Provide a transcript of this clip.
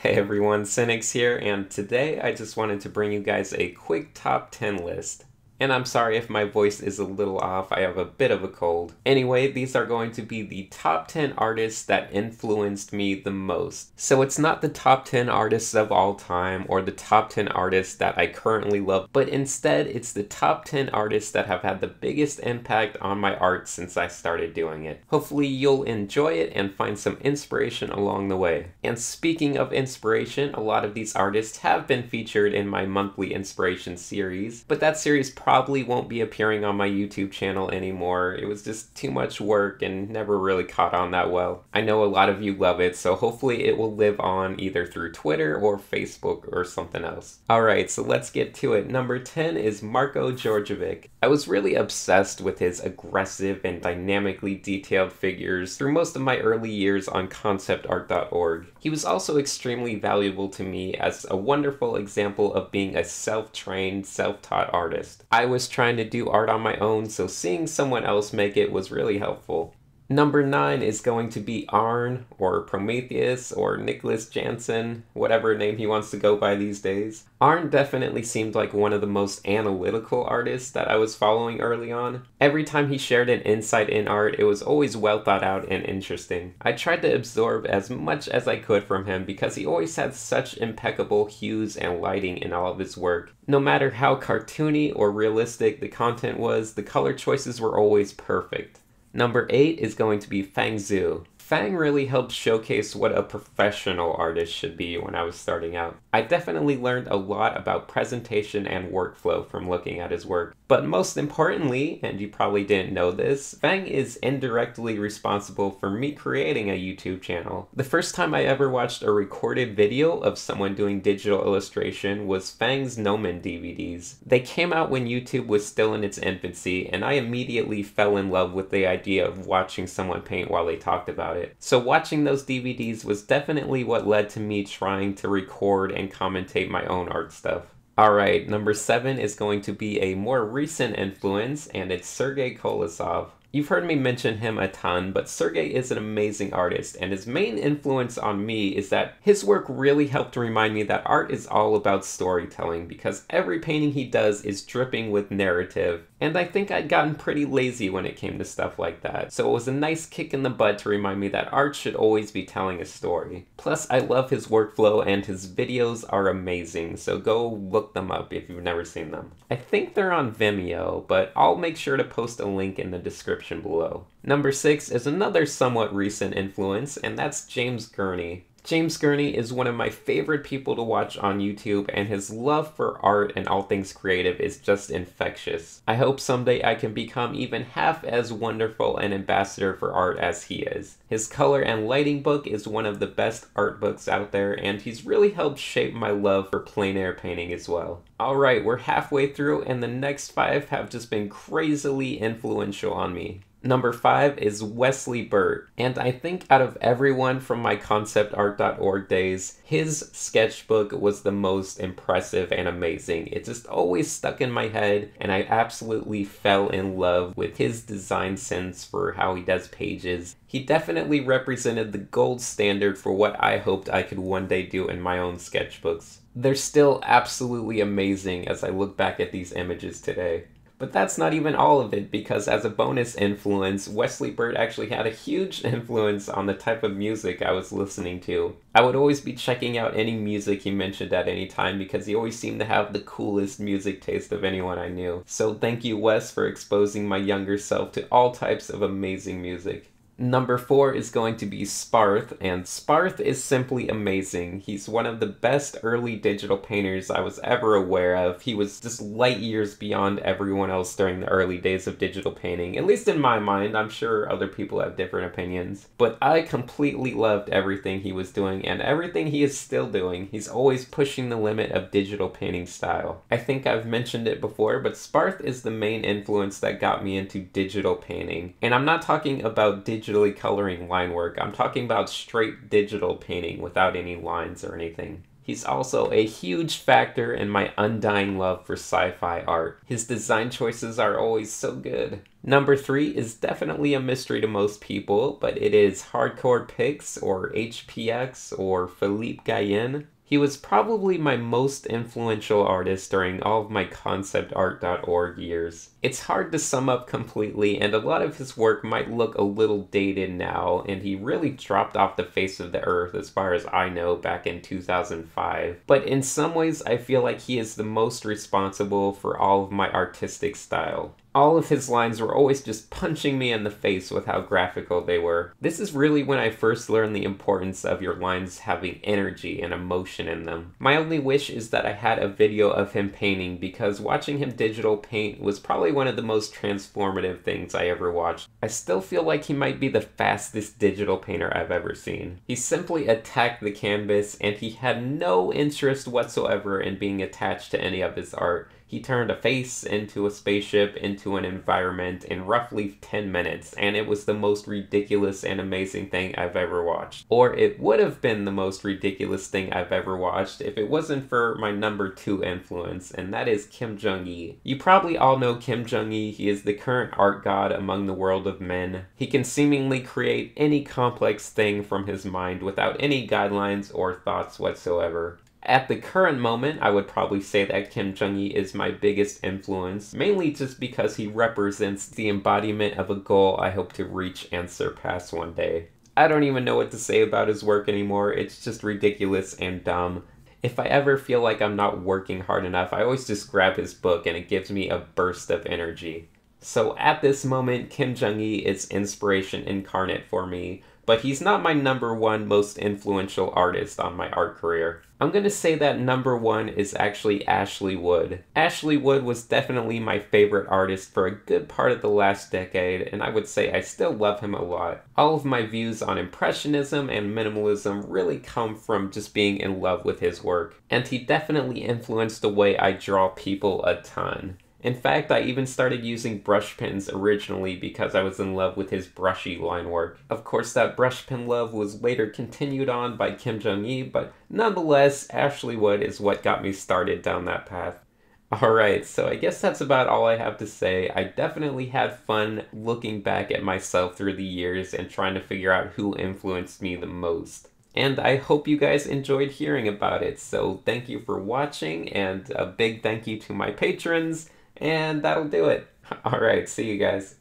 Hey everyone, Sinix here, and today I just wanted to bring you guys a quick top 10 list. And I'm sorry if my voice is a little off, I have a bit of a cold. Anyway, these are going to be the top 10 artists that influenced me the most. So it's not the top 10 artists of all time or the top 10 artists that I currently love, but instead it's the top 10 artists that have had the biggest impact on my art since I started doing it. Hopefully you'll enjoy it and find some inspiration along the way. And speaking of inspiration, a lot of these artists have been featured in my monthly inspiration series, but that series probably won't be appearing on my YouTube channel anymore. It was just too much work and never really caught on that well. I know a lot of you love it, so hopefully it will live on either through Twitter or Facebook or something else. Alright, so let's get to it. Number 10 is Marko Djurdjevic. I was really obsessed with his aggressive and dynamically detailed figures through most of my early years on conceptart.org. He was also extremely valuable to me as a wonderful example of being a self-trained, self-taught artist. Was trying to do art on my own, so seeing someone else make it was really helpful. Number nine is going to be Arne, or Prometheus, or Nicholas Jansen, whatever name he wants to go by these days. Arne definitely seemed like one of the most analytical artists that I was following early on. Every time he shared an insight in art, it was always well thought out and interesting. I tried to absorb as much as I could from him because he always had such impeccable hues and lighting in all of his work. No matter how cartoony or realistic the content was, the color choices were always perfect. Number 8 is going to be Feng Zhu. Feng really helped showcase what a professional artist should be when I was starting out. I definitely learned a lot about presentation and workflow from looking at his work. But most importantly, and you probably didn't know this, Feng is indirectly responsible for me creating a YouTube channel. The first time I ever watched a recorded video of someone doing digital illustration was Feng's Gnomon DVDs. They came out when YouTube was still in its infancy, and I immediately fell in love with the idea of watching someone paint while they talked about it it. So watching those DVDs was definitely what led to me trying to record and commentate my own art stuff. Alright, number 7 is going to be a more recent influence, and it's Sergey Kolesov. You've heard me mention him a ton, but Sergey is an amazing artist, and his main influence on me is that his work really helped remind me that art is all about storytelling, because every painting he does is dripping with narrative, and I think I'd gotten pretty lazy when it came to stuff like that, so it was a nice kick in the butt to remind me that art should always be telling a story. Plus, I love his workflow and his videos are amazing, so go look them up if you've never seen them. I think they're on Vimeo, but I'll make sure to post a link in the description below. Number 6 is another somewhat recent influence, and that's James Gurney. James Gurney is one of my favorite people to watch on YouTube, and his love for art and all things creative is just infectious. I hope someday I can become even half as wonderful an ambassador for art as he is. His color and lighting book is one of the best art books out there, and he's really helped shape my love for plein air painting as well. Alright, we're halfway through, and the next five have just been crazily influential on me. Number five is Wesley Burt. And I think out of everyone from my conceptart.org days, his sketchbook was the most impressive and amazing. It just always stuck in my head, and I absolutely fell in love with his design sense for how he does pages. He definitely represented the gold standard for what I hoped I could one day do in my own sketchbooks. They're still absolutely amazing as I look back at these images today. But that's not even all of it, because as a bonus influence, Wesley Burt actually had a huge influence on the type of music I was listening to. I would always be checking out any music he mentioned at any time because he always seemed to have the coolest music taste of anyone I knew. So thank you, Wes, for exposing my younger self to all types of amazing music. Number four is going to be Sparth, and Sparth is simply amazing. He's one of the best early digital painters I was ever aware of. He was just light years beyond everyone else during the early days of digital painting, at least in my mind. I'm sure other people have different opinions. But I completely loved everything he was doing and everything he is still doing. He's always pushing the limit of digital painting style. I think I've mentioned it before, but Sparth is the main influence that got me into digital painting. And I'm not talking about digital digitally coloring line work. I'm talking about straight digital painting without any lines or anything. He's also a huge factor in my undying love for sci fi art. His design choices are always so good. Number three is definitely a mystery to most people, but it is Hardcore Pixxx or HPX or Philippe Guyen. He was probably my most influential artist during all of my conceptart.org years. It's hard to sum up completely, and a lot of his work might look a little dated now, and he really dropped off the face of the earth as far as I know back in 2005. But in some ways, I feel like he is the most responsible for all of my artistic style all of his lines were always just punching me in the face with how graphical they were. This is really when I first learned the importance of your lines having energy and emotion in them. My only wish is that I had a video of him painting because watching him digital paint was probably one of the most transformative things I ever watched. I still feel like he might be the fastest digital painter I've ever seen. He simply attacked the canvas and he had no interest whatsoever in being attached to any of his art. He turned a face into a spaceship into an environment in roughly 10 minutes, and it was the most ridiculous and amazing thing I've ever watched. Or it would have been the most ridiculous thing I've ever watched if it wasn't for my number two influence, and that is Kim Jung Gi. You probably all know Kim Jung Gi. He is the current art god among the world of men. He can seemingly create any complex thing from his mind without any guidelines or thoughts whatsoever. At the current moment, I would probably say that Kim Jung Gi is my biggest influence, mainly just because he represents the embodiment of a goal I hope to reach and surpass one day. I don't even know what to say about his work anymore, it's just ridiculous and dumb. If I ever feel like I'm not working hard enough, I always just grab his book and it gives me a burst of energy. So at this moment, Kim Jung Gi is inspiration incarnate for me, but he's not my number one most influential artist on my art career. I'm gonna say that number one is actually Ashley Wood. Ashley Wood was definitely my favorite artist for a good part of the last decade, and I would say I still love him a lot. All of my views on Impressionism and Minimalism really come from just being in love with his work, and he definitely influenced the way I draw people a ton. In fact, I even started using brush pens originally because I was in love with his brushy line work. Of course, that brush pen love was later continued on by Kim Jung Gi, but nonetheless, Ashley Wood is what got me started down that path. Alright, so I guess that's about all I have to say. I definitely had fun looking back at myself through the years and trying to figure out who influenced me the most. And I hope you guys enjoyed hearing about it. So thank you for watching, and a big thank you to my patrons and that'll do it. All right, see you guys.